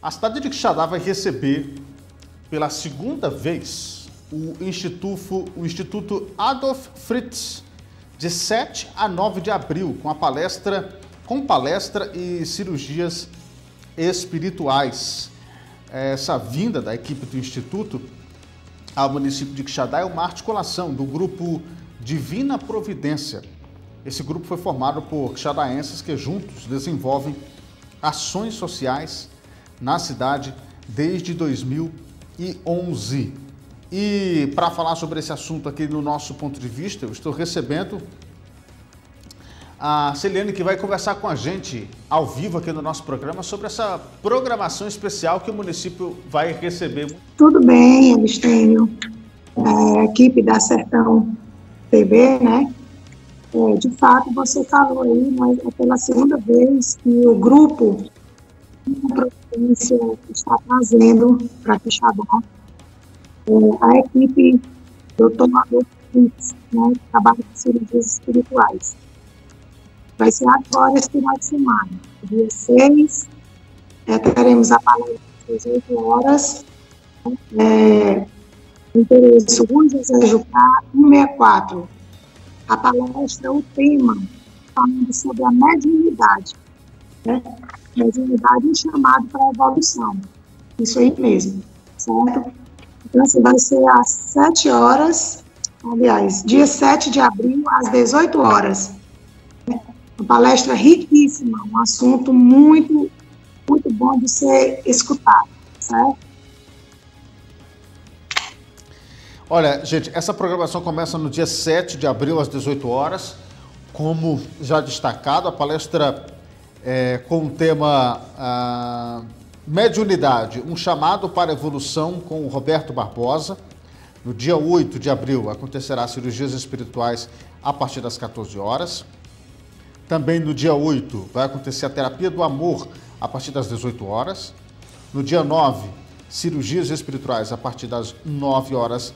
A cidade de Quixadá vai receber pela segunda vez o Instituto, o Instituto Adolf Fritz, de 7 a 9 de abril, com a palestra, com palestra e cirurgias espirituais. Essa vinda da equipe do Instituto ao município de Quixadá é uma articulação do grupo Divina Providência. Esse grupo foi formado por quixadaenses que juntos desenvolvem ações sociais na cidade desde 2011. E para falar sobre esse assunto aqui no nosso ponto de vista, eu estou recebendo a Celiane que vai conversar com a gente ao vivo aqui no nosso programa sobre essa programação especial que o município vai receber. Tudo bem, Agostinho. A equipe da Sertão TV, né? É, de fato, você falou aí, mas é pela segunda vez que o grupo província está trazendo para Quixadá é, a equipe do Tomador Fritz, né, que trabalha com cirurgias espirituais. Vai ser agora esse final de semana. Dia 6, é, teremos a palestra às 18 horas. É, endereço Rua José Jucá, 164. A palestra, o tema, falando sobre a mediunidade. Né? Mediunidade e chamado para a evolução. Isso aí mesmo, certo? Então, assim, vai ser às 7 horas, aliás, dia 7 de abril, às 18 horas. Uma palestra riquíssima, um assunto muito, muito bom de ser escutado, certo? Olha, gente, essa programação começa no dia 7 de abril, às 18 horas. Como já destacado, a palestra é, com o tema ah, Mediunidade, um chamado para evolução com o Roberto Barbosa. No dia 8 de abril acontecerá cirurgias espirituais a partir das 14 horas. Também no dia 8 vai acontecer a terapia do amor a partir das 18 horas. No dia 9, cirurgias espirituais a partir das 9 horas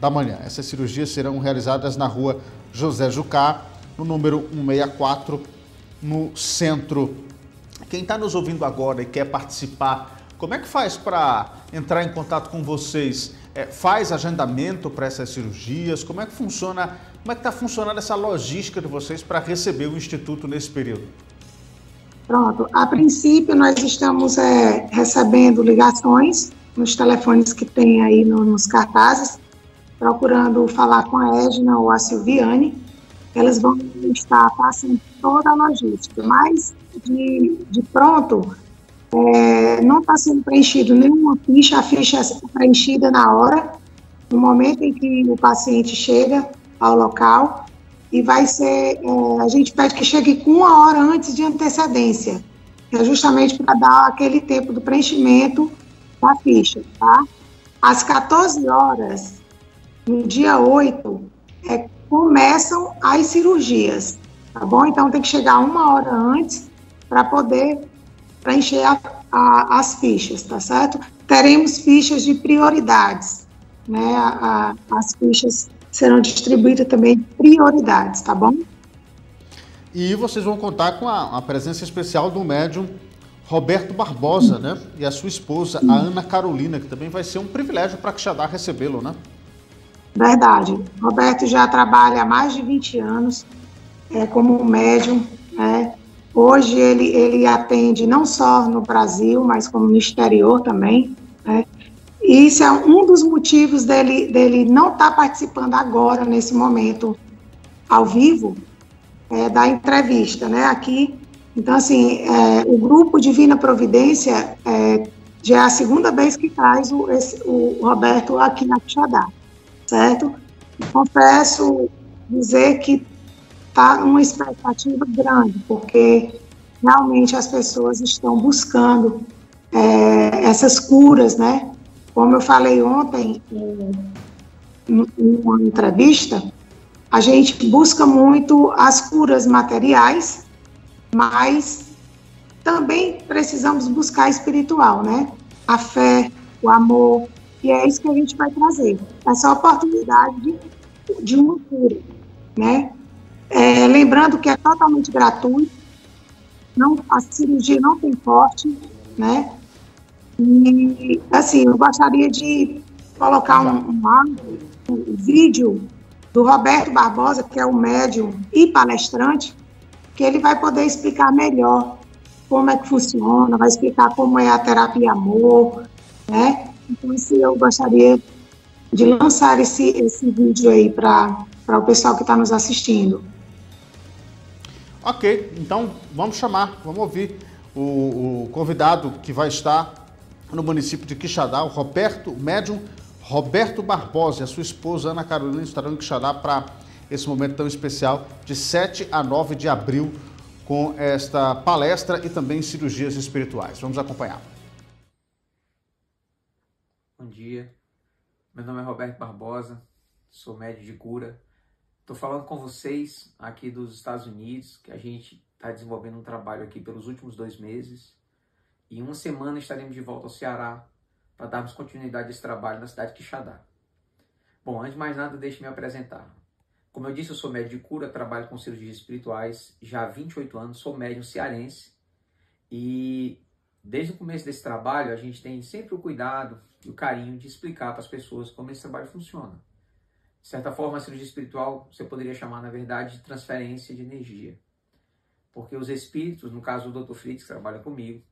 da manhã. Essas cirurgias serão realizadas na rua José Jucá, no número 164, no centro. Quem está nos ouvindo agora e quer participar, como é que faz para entrar em contato com vocês? É, faz agendamento para essas cirurgias? Como é que funciona? Como é que está funcionando essa logística de vocês para receber o instituto nesse período? Pronto. A princípio, nós estamos é, recebendo ligações nos telefones que tem aí no, nos cartazes procurando falar com a Edna ou a Silviane, elas vão estar passando toda a logística, mas de, de pronto é, não está sendo preenchido nenhuma ficha, a ficha é preenchida na hora, no momento em que o paciente chega ao local, e vai ser, é, a gente pede que chegue com uma hora antes de antecedência, é justamente para dar aquele tempo do preenchimento da ficha, tá? Às 14 horas, no dia 8, é, começam as cirurgias, tá bom? Então tem que chegar uma hora antes para poder preencher a, a, as fichas, tá certo? Teremos fichas de prioridades, né? A, as fichas serão distribuídas também prioridades, tá bom? E vocês vão contar com a, a presença especial do médium Roberto Barbosa, né? E a sua esposa, a Ana Carolina, que também vai ser um privilégio para Quixadá recebê-lo, né? Verdade. Roberto já trabalha há mais de 20 anos é, como médium. Né? Hoje ele, ele atende não só no Brasil, mas como no exterior também. Né? E isso é um dos motivos dele, dele não estar tá participando agora, nesse momento, ao vivo, é, da entrevista, né? Aqui. Então, assim, é, o grupo Divina Providência é, já é a segunda vez que traz o, esse, o Roberto aqui na Quixadá certo? Confesso dizer que está uma expectativa grande, porque realmente as pessoas estão buscando é, essas curas, né? Como eu falei ontem em, em uma entrevista, a gente busca muito as curas materiais, mas também precisamos buscar espiritual, né? A fé, o amor, e é isso que a gente vai trazer, essa oportunidade de, de uma cura, né? É, lembrando que é totalmente gratuito, não, a cirurgia não tem corte, né? E, assim, eu gostaria de colocar um, um, um vídeo do Roberto Barbosa, que é o médium e palestrante, que ele vai poder explicar melhor como é que funciona, vai explicar como é a terapia amor, né? Então, assim, eu gostaria de lançar esse, esse vídeo aí para o pessoal que está nos assistindo. Ok, então vamos chamar, vamos ouvir o, o, convidado que vai estar no município de Quixadá, o Roberto, o médium Roberto Barbosa e a sua esposa Ana Carolina estarão em Quixadá para esse momento tão especial de 7 a 9 de abril com esta palestra e também cirurgias espirituais. Vamos acompanhar. Bom dia, meu nome é Roberto Barbosa, sou médico de cura Estou falando com vocês aqui dos Estados Unidos, que a gente está desenvolvendo um trabalho aqui pelos últimos dois meses. E em uma semana estaremos de volta ao Ceará para darmos continuidade a esse trabalho na cidade de Quixadá. Bom, antes de mais nada, deixe-me apresentar. Como eu disse, eu sou médico de cura, trabalho com cirurgias espirituais já há 28 anos, sou médium cearense. E desde o começo desse trabalho, a gente tem sempre o cuidado e o carinho de explicar para as pessoas como esse trabalho funciona. De certa forma, a cirurgia espiritual você poderia chamar, na verdade, de transferência de energia. Porque os espíritos, no caso do Dr. Fritz, que trabalha comigo,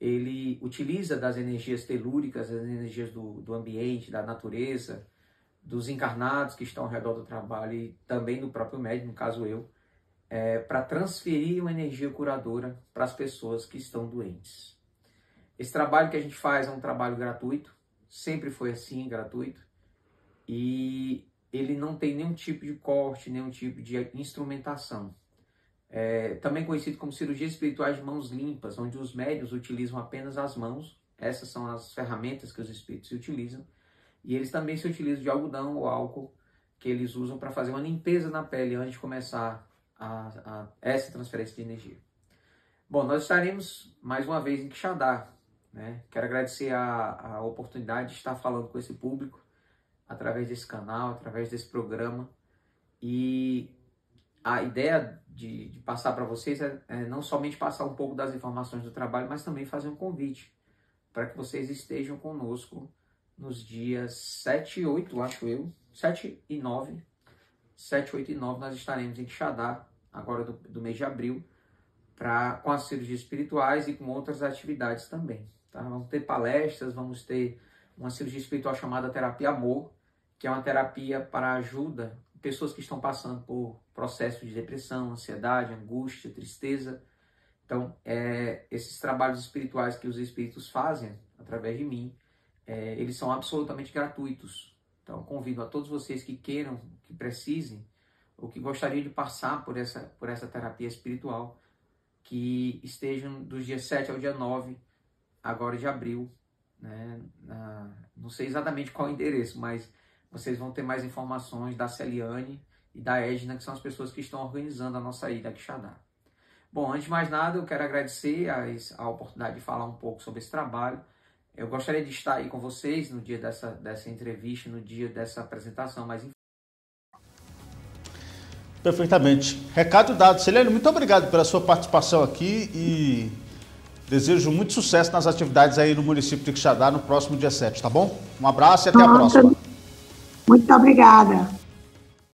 ele utiliza das energias telúricas, das energias do, do ambiente, da natureza, dos encarnados que estão ao redor do trabalho e também do próprio médico, no caso eu, é, para transferir uma energia curadora para as pessoas que estão doentes. Esse trabalho que a gente faz é um trabalho gratuito, sempre foi assim, gratuito, e ele não tem nenhum tipo de corte, nenhum tipo de instrumentação. É, também conhecido como cirurgia espirituais de mãos limpas, onde os médios utilizam apenas as mãos, essas são as ferramentas que os espíritos utilizam, e eles também se utilizam de algodão ou álcool que eles usam para fazer uma limpeza na pele antes de começar a, a, essa transferência de energia. Bom, nós estaremos mais uma vez em Quixadá. Né? Quero agradecer a, a oportunidade de estar falando com esse público através desse canal, através desse programa. E a ideia de, de passar para vocês é, é, não somente passar um pouco das informações do trabalho, mas também fazer um convite para que vocês estejam conosco nos dias 7 e 8, acho eu, 7 e 9. 7, 8 e 9 nós estaremos em Quixadá, agora do, do mês de abril, pra, com as cirurgias espirituais e com outras atividades também. Tá? Vamos ter palestras, vamos ter uma cirurgia espiritual chamada Terapia Amor, que é uma terapia para ajuda pessoas que estão passando por processo de depressão, ansiedade, angústia, tristeza. Então, é, esses trabalhos espirituais que os espíritos fazem através de mim, é, eles são absolutamente gratuitos. Então, convido a todos vocês que queiram, que precisem, ou que gostariam de passar por essa, por essa terapia espiritual, que estejam dos dias 7 ao dia 9, agora de abril. Né? Na, não sei exatamente qual o endereço, mas vocês vão ter mais informações da Celiane e da Edna, que são as pessoas que estão organizando a nossa ida a Quixadá. Bom, antes de mais nada, eu quero agradecer a, a oportunidade de falar um pouco sobre esse trabalho. Eu gostaria de estar aí com vocês no dia dessa, dessa entrevista, no dia dessa apresentação mais Perfeitamente. Recado dado. Celene, muito obrigado pela sua participação aqui e desejo muito sucesso nas atividades aí no município de Quixadá no próximo dia 7, tá bom? Um abraço e até a próxima. Muito obrigada.